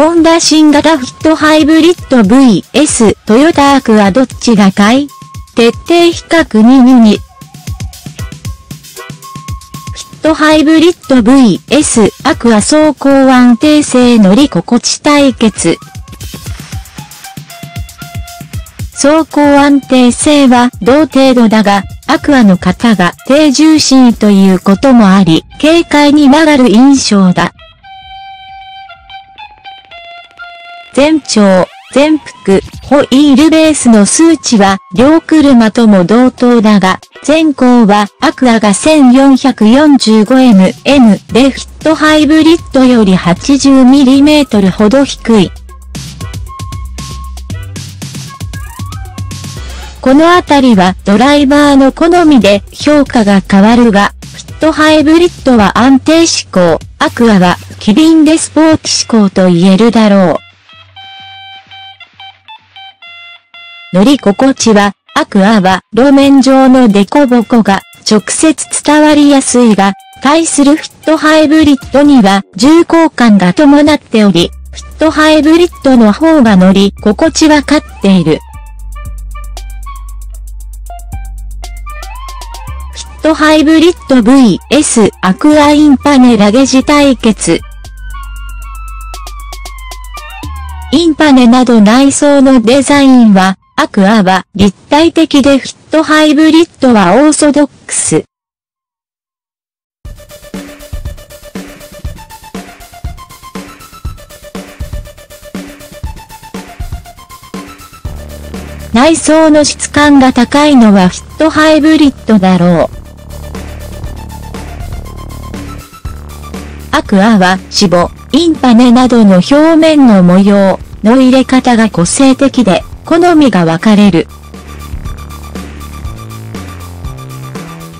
ホンダ新型フィットハイブリッド VS トヨタアクアどっちが買い？徹底比較222。フィットハイブリッド VS アクア走行安定性乗り心地対決。走行安定性は同程度だが、アクアの方が低重心ということもあり、軽快に曲がる印象だ。全長、全幅、ホイールベースの数値は両車とも同等だが、前後はアクアが 1445mm でフィットハイブリッドより 80mm ほど低い。このあたりはドライバーの好みで評価が変わるが、フィットハイブリッドは安定志向、アクアは機敏でスポーツ志向と言えるだろう。乗り心地は、アクアは路面上のデコボコが直接伝わりやすいが、対するフィットハイブリッドには重厚感が伴っており、フィットハイブリッドの方が乗り心地は勝っている。フィットハイブリッド VS アクアインパネラゲジ対決。インパネなど内装のデザインは、アクアは立体的でフィットハイブリッドはオーソドックス。内装の質感が高いのはフィットハイブリッドだろう。アクアは脂肪、インパネなどの表面の模様の入れ方が個性的で、好みが分かれる。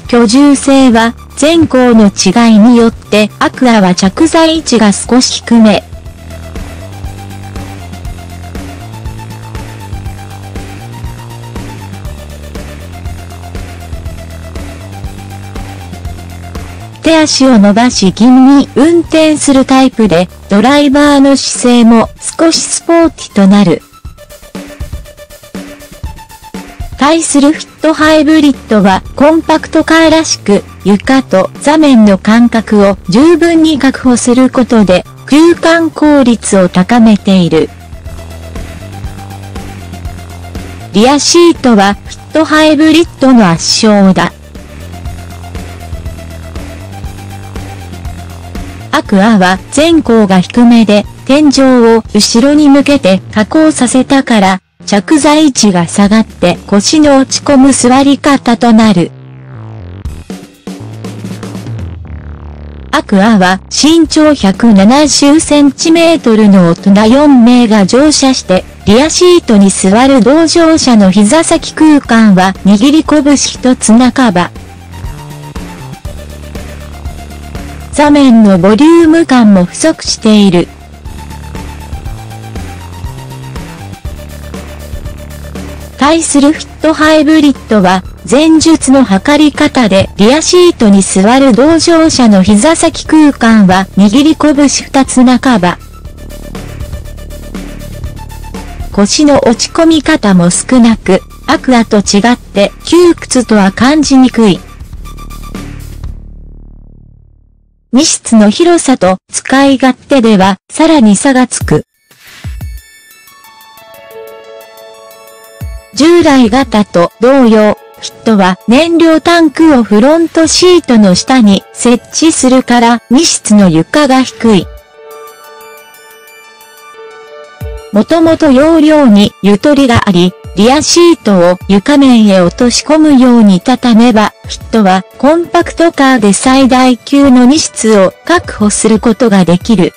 居住性は、前後の違いによって、アクアは着座位置が少し低め、手足を伸ばし気味に運転するタイプで、ドライバーの姿勢も少しスポーティとなる。対するフィットハイブリッドはコンパクトカーらしく床と座面の間隔を十分に確保することで空間効率を高めている。リアシートはフィットハイブリッドの圧勝だ。アクアは前後が低めで、天井を後ろに向けて加工させたから、着座位置が下がって腰の落ち込む座り方となる。アクアは身長 170cm の大人4名が乗車して、リアシートに座る同乗者の膝先空間は握り拳一つ半ば。座面のボリューム感も不足している。対するフィットハイブリッドは、前述の測り方でリアシートに座る同乗者の膝先空間は握り拳二つ半ば。腰の落ち込み方も少なく、アクアと違って窮屈とは感じにくい。荷室の広さと使い勝手ではさらに差がつく。従来型と同様、ヒットは燃料タンクをフロントシートの下に設置するから荷室の床が低い。もともと容量にゆとりがあり、リアシートを床面へ落とし込むように畳めば、ヒットはコンパクトカーで最大級の荷室を確保することができる。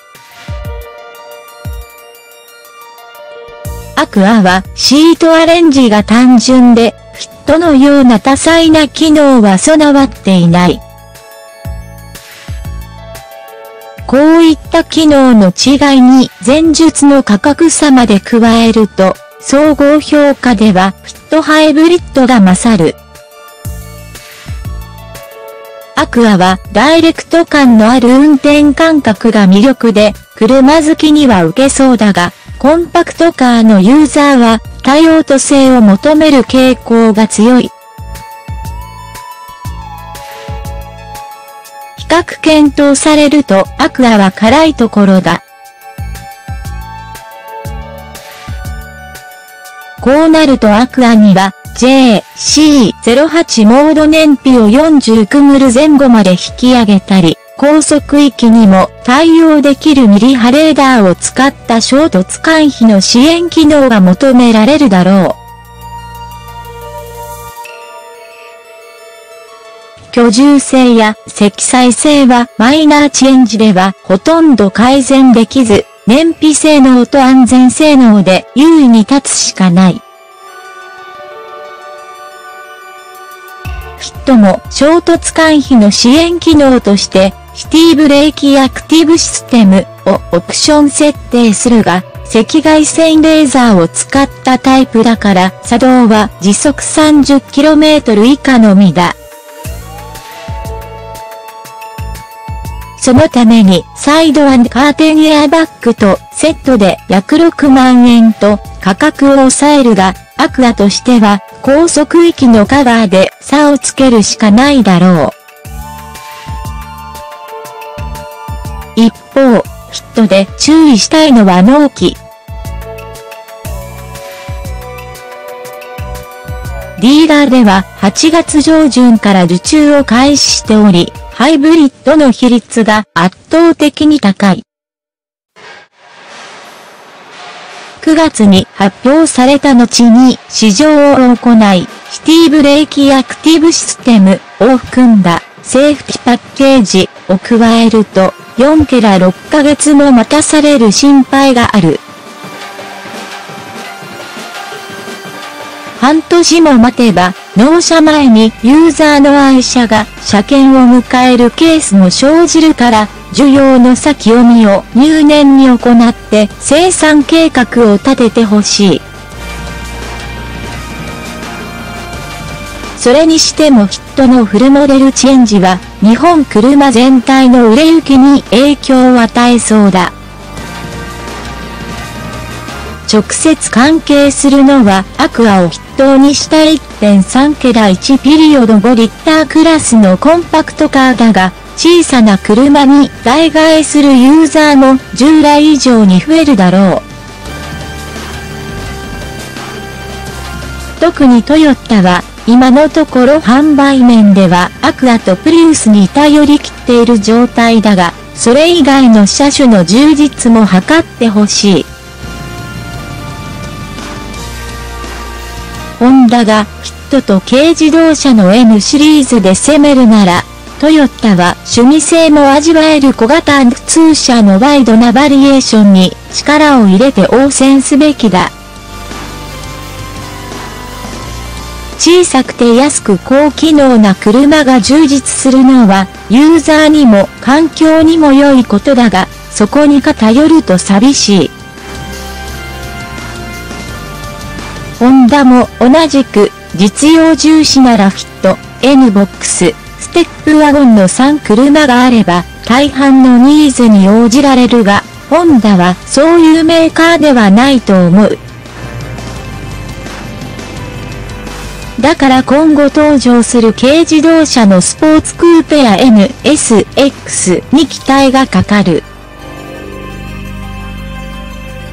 アクアはシートアレンジが単純で、フィットのような多彩な機能は備わっていない。こういった機能の違いに前述の価格差まで加えると、総合評価ではフィットハイブリッドが勝る。アクアはダイレクト感のある運転感覚が魅力で、車好きには受けそうだが、コンパクトカーのユーザーは多用途性を求める傾向が強い。比較検討されるとアクアは辛いところだ。こうなるとアクアには JC08 モード燃費を49ムル前後まで引き上げたり、高速域にも対応できるミリ波レーダーを使った衝突回避の支援機能が求められるだろう。居住性や積載性はマイナーチェンジではほとんど改善できず、燃費性能と安全性能で優位に立つしかない。ヒットも衝突回避の支援機能として、シティブレーキアクティブシステムをオプション設定するが、赤外線レーザーを使ったタイプだから作動は時速 30km 以下のみだ。そのためにサイドアンカーテンエアバッグとセットで約6万円と価格を抑えるが、アクアとしては高速域のカバーで差をつけるしかないだろう。一方、ヒットで注意したいのは納期。ディーラーでは8月上旬から受注を開始しており、ハイブリッドの比率が圧倒的に高い。9月に発表された後に試乗を行い、シティブレーキアクティブシステムを含んだセーフティパッケージを加えると4ケラ6ヶ月も待たされる心配がある。半年も待てば、納車前にユーザーの愛車が車検を迎えるケースも生じるから、需要の先読みを入念に行って生産計画を立ててほしい。それにしてもヒットのフルモデルチェンジは、日本車全体の売れ行きに影響を与えそうだ。直接関係するのはアクアを筆頭にした1.3ケラ1ピリオド5リッタークラスのコンパクトカーだが、小さな車に代替えするユーザーも従来以上に増えるだろう。特にトヨタは今のところ販売面ではアクアとプリウスに頼りきっている状態だが、それ以外の車種の充実も図ってほしい。ホンダがヒットと軽自動車の N シリーズで攻めるなら、トヨタは趣味性も味わえる小型普通車のワイドなバリエーションに力を入れて応戦すべきだ。小さくて安く高機能な車が充実するのはユーザーにも環境にも良いことだが、そこに偏ると寂しい。ホンダも同じく実用重視ならフィット、N ボックス、ステップワゴンの3車があれば大半のニーズに応じられるが、ホンダはそういうメーカーではないと思う。だから今後登場する軽自動車のスポーツクーペや NSX に期待がかかる。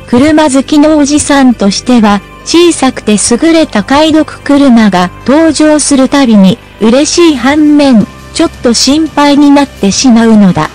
車好きのおじさんとしては、小さくて優れた解読車が登場するたびに嬉しい反面、ちょっと心配になってしまうのだ。